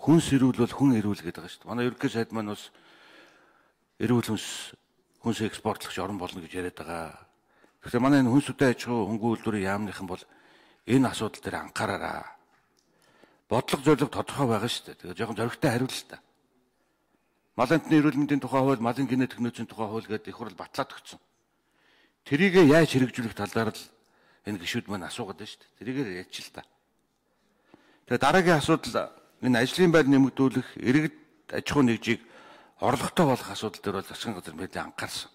хүнс эрүүл бол хүн эрүүл гэдэг байгаа шүү дээ. Манай ерөнхий сайд маань бас эрүүл хүнс хүнс экспортлогч орн болно гэж яриад байгаа. Тэгэхээр манай энэ хүнс үдэ аж ахуй хөнгөн үйлдвэрийн яамныхан бол энэ асуудал дээр анхаараараа. Бодлого зорилго тодорхой байгаа шүү дээ. Тэгээ жоохон зоригтой хариулт л та. Малынтны эрүүл мэндийн тухай хууль, малын генетик нөөцийн тухай хууль гэдэг их хурл батлаад өгсөн. Тэрийг яаж хэрэгжүүлэх талаар л энэ гişүүд маань асуугаад байна шүү дээ. Тэрийгээр ярьж л та. Тэгээ дараагийн асуудал энэ ажлын байр нэмэгдүүлэх, иргэд аж ахуй нэгжийг орлоготой болох асуудал дээр бол засгийн газар мэдээ анхаарсан.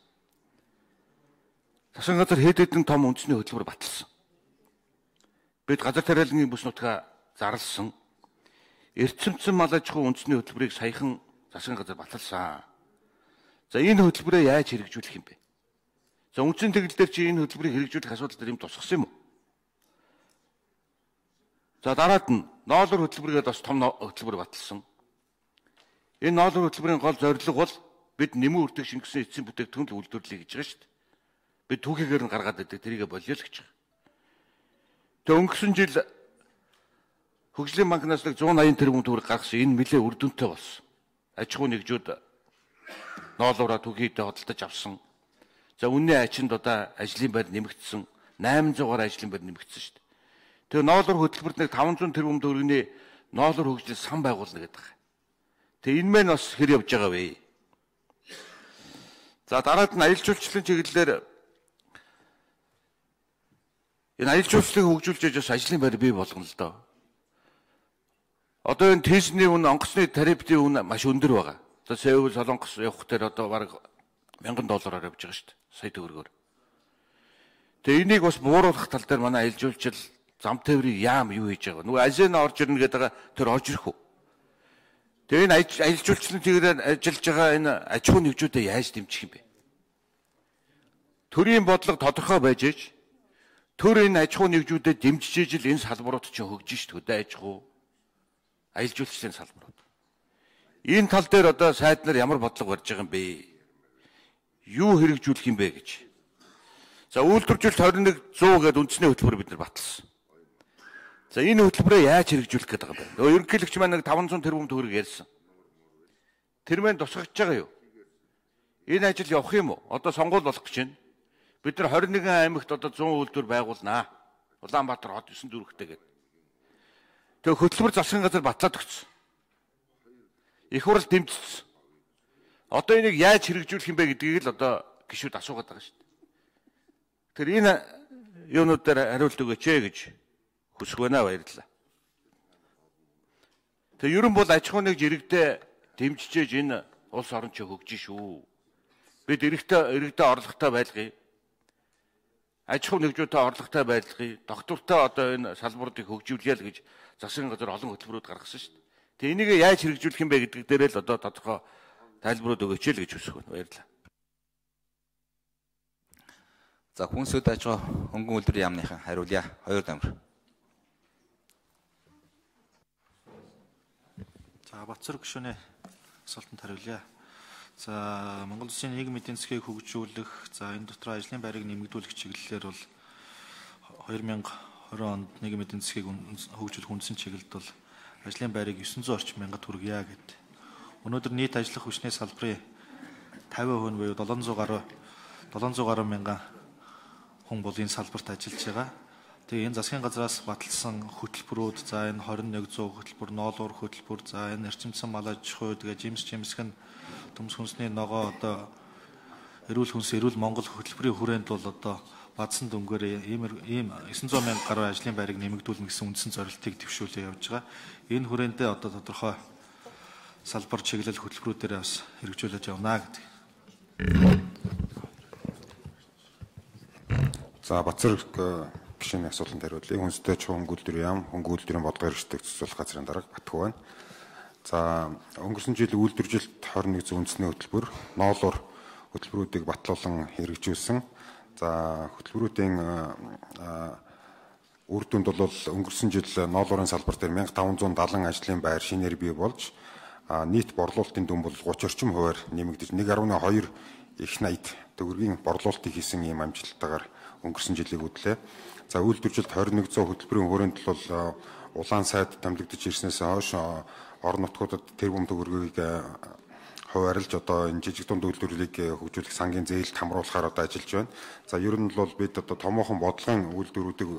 Засгийн газар хэд хэдэн том үндэсний хөтөлбөр баталсан. Бид газар тариалангийн бүс нутгаа зарлсан. Эрдэмтсэн мал аж ахуй үндэсний хөтөлбөрийг саяхан засгийн газар баталсан. За энэ хөтөлбөрөө яаж хэрэгжүүлэх юм бэ? За үндсэн тэгэл дээр чи энэ хөтөлбөрийг хэрэгжүүлэх асуудал дээр юм тусгасан юм уу? За дараад нь ноолор хөтөлбөргээд бас том хөтөлбөр баталсан. Энэ ноолор хөтөлбөрийн гол зорилго бол бид нэмэн үрдэг шингэсэн эцсийн бүтээгдэхүүн үйлдвэрлэе гэж байгаа шүү дээ. Бид түүхийгээр нь гаргаад байдаг тэрийгэ болио л гэж. Тэгээ өнгөрсөн жил Хөгжлийн банкнаас нэг 180 тэрбум төгрөг гаргасан энэ нэлээ үр дүнтэй болсон аж ахуй нэгжүүд ноолуураа түгийдээ хөдөлтөж авсан. За үнний ачинд одоо ажлын байр нэмэгдсэн 800-аар ажлын байр нэмэгдсэн шүү дээ. Тэгээ ноолуур хөтөлбөрт нэг 500 тэрбум төгрөгийн ноолуур хөгжил сан байгуулна гэдэг. Тэгээ энэ мэн бас хэр явж байгаа вэ? За дараад нь аялал жуулчлалын чиглэлээр энэ аялал жуулчлалыг хөгжүүлж яж ажлын байр бий болгоно л доо. Одоо энэ тесний үн онгоцны тарифтын үн маш өндөр байгаа. Одоо Сеул Солонгос явах дээр одоо бараг 1000 доллараар явж байгаа шүү дээ. Сая төгрөгөөр. Тэгээ энийг бас бууруулах тал дээр манай аялжуулчил зам тээврийн яам юу хийж байгаа. Нөгөө Азийн орж ирнэ гэдэг тэр орж ирэх үү? Тэгээ энэ аялжуулчлын чиглэлээр ажиллаж байгаа энэ аж ахуй нэгжүүдэд яаж дэмжих юм бэ? Төрийн бодлого тодорхой байж ээж төр энэ аж ахуй нэгжүүдэд дэмжиж ижил энэ салбарууд чинь хөгжиж шүү дээ аж ахуй аялал жуулчлалын салбарууд. Энэ тал дээр одоо сайд нар ямар бодлого барьж байгаа юм бэ? Юу хэрэгжүүлэх юм бэ гэж. За үйлдвэржилт 21 100 гэдэг үндэсний хөтөлбөр бид нар баталсан. За энэ хөтөлбөрөө яаж хэрэгжүүлэх гэдэг юм бэ? Нөгөө ерөнхийлөгч маань нэг 500 тэрбум төгрөг ярьсан. Тэр мэн тусгаж байгаа юу? Энэ ажил явах юм уу? Одоо сонгуул болох гэж байна. Бид нар 21 аймагт одоо 100 үйлдвэр байгуулнаа. Улаанбаатар хот 9 дүүрэгтэй гэдэг. Тэгээ хөтөлбөр засгийн газар батлаад өгсөн. Их хурл дэмжсэн. Одоо энийг яаж хэрэгжүүлэх юм бэ гэдгийг л одоо гişүүд асуугаад байгаа шүү дээ. Тэр энэ юунууд дээр хариулт өгөөч ээ гэж хүсэх байна баярлалаа. Тэгээ ерөн бол аж ахуй нэг жирэгдээ дэмжижээж энэ улс орон ч хөгжиж шүү. Бид эрэгтэй эрэгтэй орлоготой байлгая аж ахуй нэгжүүтэй орлоготой байрлахыг доктортой одоо энэ салбаруудыг хөгжүүлэе л гэж засгийн газар олон хөтөлбөрүүд гаргасан шүү дээ. Тэгээ энийг яаж хэрэгжүүлэх юм бэ гэдэг дээрээ л одоо тодорхой тайлбарууд өгөөч л гэж хүсэх байна. Баярлалаа. За хүнсүүд аж ахуй хөнгөн үйлдвэрийн яамныхан хариулъя. Хоёр дамир. За Батцар гүшүүнээ асуултанд хариулъя. За Монгол Улсын нийгмийн эдийн засгийг хөгжүүлэх, за энэ дотор ажлын байрыг нэмэгдүүлэх чиглэлээр бол 2020 онд нийгмийн эдийн засгийг хөгжүүлэх үндсэн чиглэлд бол ажлын байрыг 900 орчим мянга хүргье гэд. Өнөөдөр нийт ажиллах хүчний салбарын 50% буюу 700 гаруй 700 гаруй мянган хүн бол энэ салбарт ажиллаж байгаа. Тэгээ энэ засгийн газраас баталсан хөтөлбөрүүд за энэ 21 100 хөтөлбөр, ноолуур хөтөлбөр, за энэ эрчимсэн мал аж ахуй тэгээ жимс жимсгэн төмс хүнсний ногоо одоо эрүүл хүнс эрүүл Монгол хөтөлбөрийн хүрээнд бол одоо бадсан дөнгөөр ийм ийм 900 мянга гаруй ажлын байрыг нэмэгдүүлнэ гэсэн үндсэн зорилтыг төвшүүлээ явж байгаа. Энэ хүрээндээ одоо тодорхой салбар чиглэл хөтөлбөрүүдээр бас хэрэгжүүлж явна гэдэг. За Бацар гişний асуултанд хариулъя. Хүнстэй чухал хөнгөлдөр яам хөнгөлдрийн бодгоор эрсдэг цэцүүлэх газрын дарга Батхуу байна. За өнгөрсөн жил үйлдвэржилт 21 зүүнсний хөтөлбөр ноолуур хөтөлбөрүүдийг батлуулан хэрэгжүүлсэн. За хөтөлбөрүүдийн үр дүнд бол өнгөрсөн жил ноолуурын салбар дээр 1570 ажлын байр шинээр бий болж нийт борлуулалтын дүн бол 30 орчим хувиар нэмэгдэж 1.2 их 80 төгрөгийн борлуулалтыг хийсэн ийм амжилттайгаар өнгөрсөн жилийг үдлээ. За үйлдвэржилт 2100 хөтөлбөрийн хүрээнд бол улаан сайд дамжигдж ирснээс хойш орон нутгуудад тэрбум төгрөгийг хуваарилж одоо энэ жижиг дунд үйлдвэрлэлийг хөгжүүлэх сангийн зээлд хамруулахаар одоо ажиллаж байна. За ер нь бол бид одоо томоохон бодлогын үйлдвэрүүдийг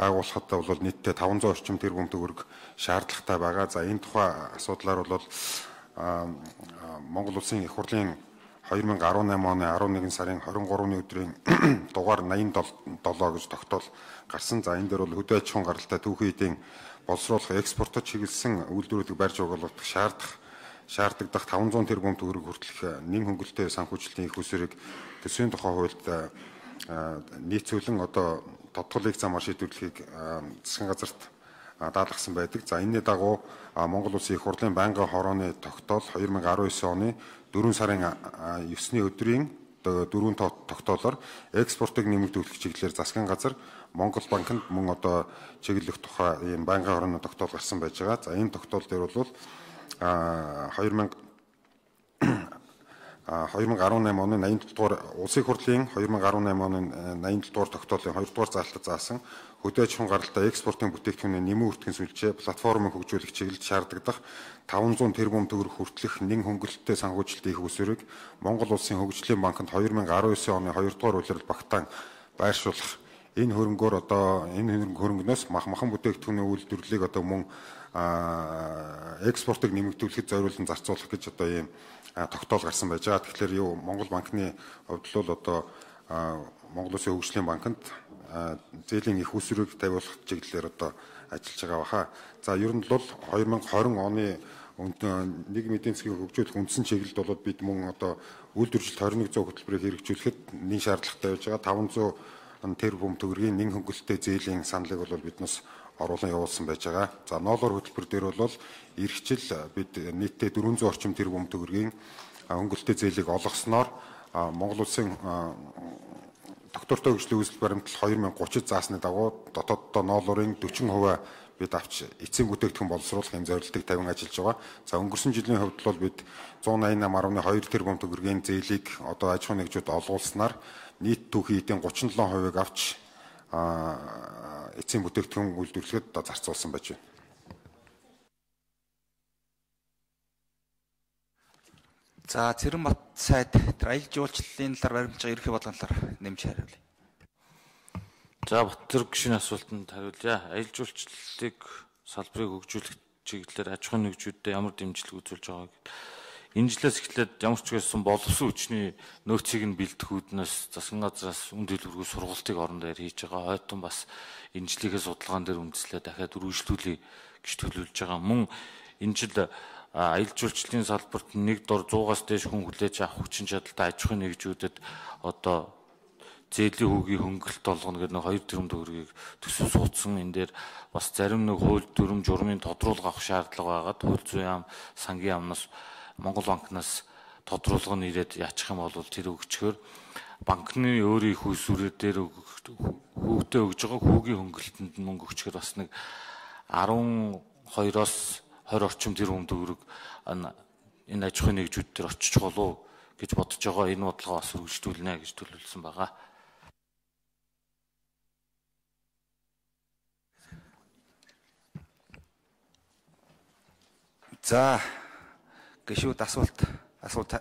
байгуулахад бол нийтдээ 500 орчим тэрбум төгрөг шаардлагатай байгаа. За энэ тухай асуудлаар бол Монгол улсын их хурлын 2018 оны 11 сарын 23-ны өдрийн дугаар 87 гэж тогтоол гарсан. За энэ дээр бол хөдөө аж ахуйн гаралтай түүхэн эдийн боловсруулах экспортод чиглэсэн үйлдвэрүүдийг барьж угаалгах шаардах шаардагдах 500 тэрбум төгрөг хүртэлх нэн хөнгөлтэй санхүүжилтийн их усрыг төсвийн тухай хуульд нийцүүлэн одоо тодголыг замаар шийдвэрлэхийг засгийн газарт даалгасан байдаг. За энэний дагуу Монгол Улсын их хурлын байнгын хорооны тогтоол 2019 оны 4 сарын 9-ны өдрийн дөрвөн тогтоолоор экспортыг нэмэгдүүлэх чиглэлээр засгийн газар Монгол банкнд мөн одоо чиглэлэх тухай ийм байнгын хорооны тогтоол гарсан байж байгаа. За энэ тогтоол дээр бол 2000 2018 оны 87 дугаар улсын хурлын 2018 оны 87 дугаар тогтоолын 2 дугаар заалтад заасан хөдөө аж ахуйн гаралтай экспортын бүтээгдэхүүний нэмэн үртгэн сүлжээ платформыг хөгжүүлэх чиглэлд шаардагдах 500 тэрбум төгрөг хүртэлх нэн хөнгөлөлттэй санхүүжилтийн их усрыг Монгол улсын хөгжлийн банкнд 2019 оны 2 дугаар улирал багтаан байршуулах. Энэ хөрөнгөөр одоо энэ хөрөнгнөөс мах махан бүтээгдэхүүний үйлдвэрлэлийг одоо мөн экспортыг нэмэгдүүлэхэд зориулан зарцуулах гэж одоо ийм тогтоол гарсан байж байгаа. Тэгэхээр юу Монгол банкны хувьд л одоо Монгол Улсын хөгжлийн банкнд зээлийн их усрыг тавиулах чиглэлээр одоо ажиллаж байгаа баха. За ер нь бол 2020 оны нэг эдийн засгийн хөгжүүлэх үндсэн чиглэлд бол бид мөн одоо үйлдвэржилт 2100 хөтөлбөрийг хэрэгжүүлэхэд нэн шаардлагатай байж байгаа 500 тэрбум төгрөгийн нэн хөнгөлөлттэй зээлийн саналыг бол биднес оруулан явуулсан байж байгаа. За ноолор хөтөлбөр дээр бол эргчил бид нийтдээ 400 орчим тэрбум төгрөгийн хөнгөлөлттэй зээлийг олгосноор Монгол улсын доктортой хөгжлийн үйлчлэл баримтлал 2030-д заасны дагуу дотооддоо ноолуурын 40% бид авч эцсийн бүтээгдэхүүн боловсруулах юм зорилтыг тавин ажиллаж байгаа. За өнгөрсөн жилийн хувьд бол бид 188.2 тэрбум төгрөгийн зээлийг одоо аж ахуйн нэгжүүд олгуулснаар нийт түүхийн эдийн 37%-ыг авч эцсийн бүтээгдэхүүн үйлдвэрлэхэд одоо зарцуулсан байж байна. За Цэрэнбат сайд тэр аялал жуулчлалын талаар баримтж байгаа ерхий болгон талаар нэмж хариулъя. За Баттэр гişийн асуултанд хариулъя. Аялал жуулчлалыг салбарыг хөгжүүлэх чиглэлээр аж ахуйн нэгжүүдэд ямар дэмжлэг үзүүлж байгааг энэ жилээс эхлээд ямар ч байсан боловсон хүчний нөөцийг нь бэлдэх үүднээс засгийн газраас үн дэлгүүргүй сургалтыг орон дээр хийж байгаа. Хойтон бас энэ жилийнхээ судалгаан дээр үндэслээ дахиад үргэлжлүүлэе гэж төлөвлөж байгаа. Мөн энэ жил аялал жуулчлалын салбарт нэг дор 100-аас дээш хүн хүлээж авах хүчин чадалтай аж ахуйн нэгжүүдэд одоо зээлийн хүүгийн хөнгөлөлт олгоно гэдэг нэг 2 тэрбум төгрөгийг төсөв суудсан. Энэ дээр бас зарим нэг хууль дүрм журмын тодруулах авах шаардлага байгаад хууль зүйн яам сангийн яамнаас Монгол банкнаас тодруулга нь ирээд яачих юм бол тэр өгчгөр банкны өөрийн их усүрээр дээр хүүхдээ өгж байгаа хүүгийн хөнгөлөлтөнд мөнгө өгчгөр бас нэг 12-оос 20 орчим тэрбум төгрөг энэ аж ахуйн нэгжүүд төр очиж болов гэж бодож байгаа. Энэ бодлогоо бас үргэлжлүүлнэ гэж төлөвлөсөн байгаа. За гişүүд асуулт асуулт